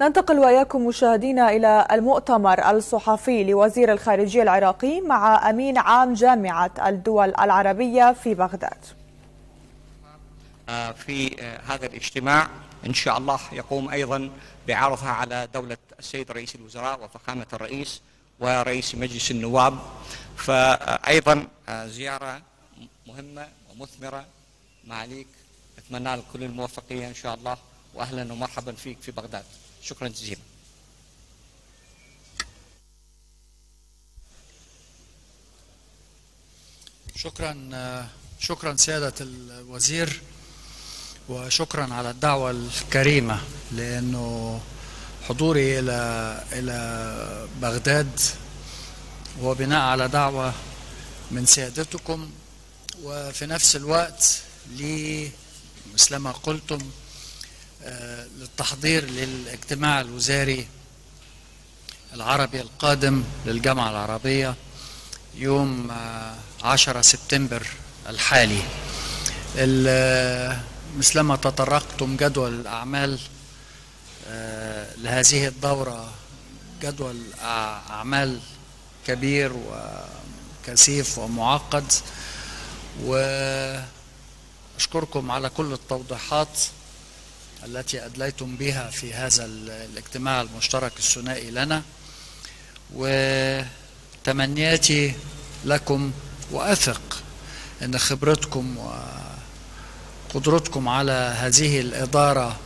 ننتقل وإياكم مشاهدينا إلى المؤتمر الصحفي لوزير الخارجية العراقي مع أمين عام جامعة الدول العربية في بغداد. في هذا الاجتماع إن شاء الله يقوم أيضا بعرضها على دولة السيد رئيس الوزراء وفخامة الرئيس ورئيس مجلس النواب. فأيضا زيارة مهمة ومثمرة. معاليك أتمنى لك كل الموفقية إن شاء الله وأهلا ومرحبا فيك في بغداد. شكرا جزيلا. شكرا شكرا سيادة الوزير وشكرا على الدعوة الكريمة لأنه حضوري إلى إلى بغداد هو بناء على دعوة من سيادتكم وفي نفس الوقت لي مثلما قلتم للتحضير للاجتماع الوزاري العربي القادم للجامعة العربية يوم 10 سبتمبر الحالي. مثلما تطرقتم جدول الأعمال لهذه الدورة جدول أعمال كبير وكثيف ومعقد. وأشكركم على كل التوضيحات. التي أدليتم بها في هذا الاجتماع المشترك الثنائي لنا وتمنياتي لكم وأثق أن خبرتكم وقدرتكم على هذه الإدارة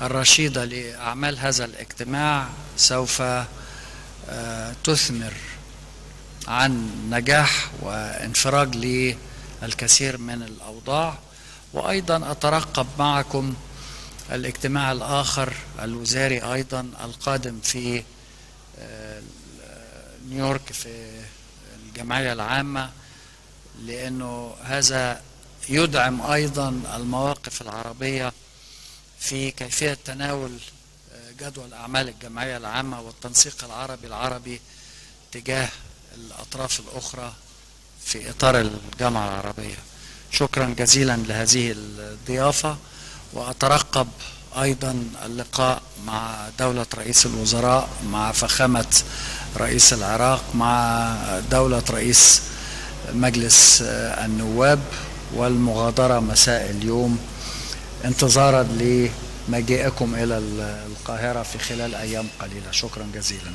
الرشيدة لأعمال هذا الاجتماع سوف تثمر عن نجاح وانفراج للكثير من الأوضاع. وأيضا أترقب معكم الاجتماع الآخر الوزاري أيضا القادم في نيويورك في الجمعية العامة لأنه هذا يدعم أيضا المواقف العربية في كيفية تناول جدول أعمال الجمعية العامة والتنسيق العربي العربي تجاه الأطراف الأخرى في إطار الجامعة العربية. شكرا جزيلا لهذه الضيافة. وأترقب أيضا اللقاء مع دولة رئيس الوزراء مع فخامة رئيس العراق مع دولة رئيس مجلس النواب والمغادرة مساء اليوم. انتظارا لمجيئكم إلى القاهرة في خلال أيام قليلة. شكرا جزيلا.